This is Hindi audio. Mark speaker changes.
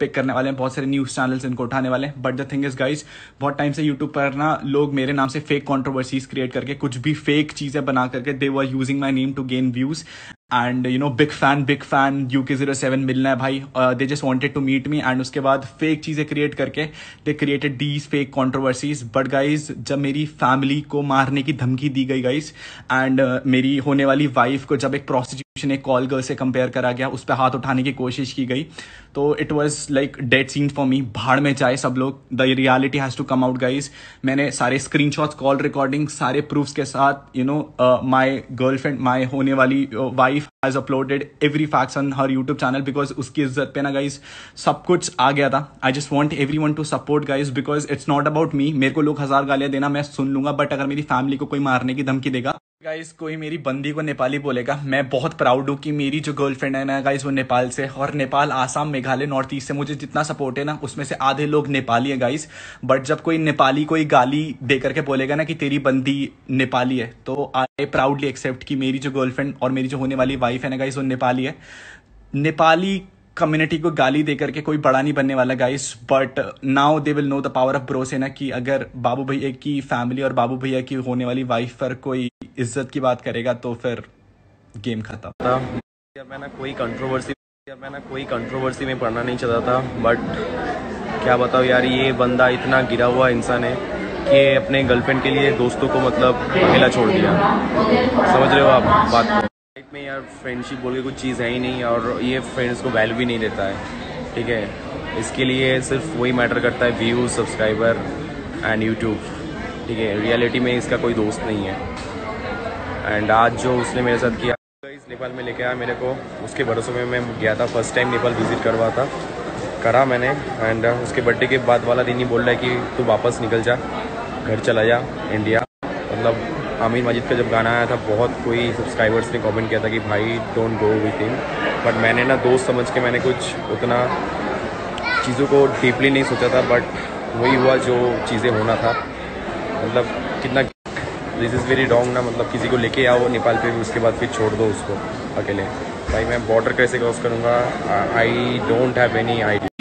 Speaker 1: पिक करने वाले हैं, बहुत सारे न्यूज़ चैनल्स इनको उठाने वाले हैं। But the thing is guys बहुत टाइम से यूट्यूब पर ना लोग मेरे नाम से फेक कॉन्ट्रोवर्सीज क्रिएट करके कुछ भी फेक चीज़ें बना करके they were using my name to gain views and you know big fan big fan U K zero seven मिलना है भाई। They just wanted to meet me and उसके बाद फेक चीज़ें क्रिएट करके they created these fake controversies but guys जब मेरी फैमिली को मारने की धमकी दी गई गाइज़ एंड uh, मेरी होने वाली वाइफ को जब एक प्रोस्टिट्यूशन एक कॉल गर्ल से कंपेयर करा गया उस पर हाथ उठाने की कोशिश की गई तो it was like dead scene for me भाड़ में जाए सब लोग। The reality has to come out guys मैंने सारे स्क्रीन कॉल रिकॉर्डिंग सारे प्रूफ्स के साथ you know my girlfriend my होने वाली wife has uploaded every facts on her YouTube channel because उसकी इज़्ज़त पे ना गाइज़ सब कुछ आ गया था I just want everyone to support guys because it's not about me मेरे को लोग हज़ार गालियाँ देना मैं सुन लूँगा बट अगर मेरी फैमिली को कोई मारने की धमकी देगा गाइस कोई मेरी बंदी को नेपाली बोलेगा, मैं बहुत प्राउड हूँ कि मेरी जो गर्लफ्रेंड है ना गाइस वो नेपाल से और नेपाल, आसाम, मेघालय नॉर्थ ईस्ट से मुझे जितना सपोर्ट है ना, उसमें से आधे लोग नेपाली है गाइस बट जब कोई नेपाली कोई गाली दे करके बोलेगा ना कि तेरी बंदी नेपाली है तो आई प्राउडली एक्सेप्ट कि मेरी जो गर्लफ्रेंड और मेरी जो होने वाली वाइफ है ना गाइस वो नेपाली है. नेपाली कम्युनिटी को गाली दे करके कोई बड़ा नहीं बनने वाला guys but now they will know the power of bros है ना, कि अगर बाबू भैया की फैमिली और बाबू भैया की होने वाली वाइफ पर कोई इज़्ज़त की बात करेगा तो फिर गेम खत्म।
Speaker 2: मैं ना कोई कंट्रोवर्सी मैं ना कोई कंट्रोवर्सी में पढ़ना नहीं चाहता था बट क्या बताओ यार, ये बंदा इतना गिरा हुआ इंसान है कि अपने गर्लफ्रेंड के लिए दोस्तों को मतलब अकेला छोड़ दिया। समझ रहे हो आप बात को? लाइफ में यार फ्रेंडशिप बोल के कुछ चीज़ है ही नहीं और ये फ्रेंड्स को वैल्यू भी नहीं देता है, ठीक है? इसके लिए सिर्फ़ वही मैटर करता है व्यूज़ सब्सक्राइबर एंड यूट्यूब ठीक है? रियलिटी में इसका कोई दोस्त नहीं है। एंड आज जो उसने मेरे साथ किया, इस नेपाल में लेके आया मेरे को, उसके भरोसे में मैं गया था फ़र्स्ट टाइम नेपाल विज़िट करवा था। करा मैंने एंड उसके बर्थडे के बाद वाला दिन ही बोल रहा है कि तू वापस निकल जा, घर चला जा इंडिया मतलब आमिर माजिद का जब गाना आया था, बहुत कोई सब्सक्राइबर्स ने कमेंट किया था कि भाई don't go with him but मैंने ना दोस्त समझ के मैंने कुछ उतना चीज़ों को डीपली नहीं सोचा था बट वही हुआ जो चीज़ें होना था। मतलब कितना दिस इज़ वेरी रॉन्ग ना मतलब किसी को लेके आओ नेपाल पे भी उसके बाद फिर छोड़ दो उसको अकेले। भाई, मैं बॉर्डर कैसे क्रॉस करूँगा? I don't have any idea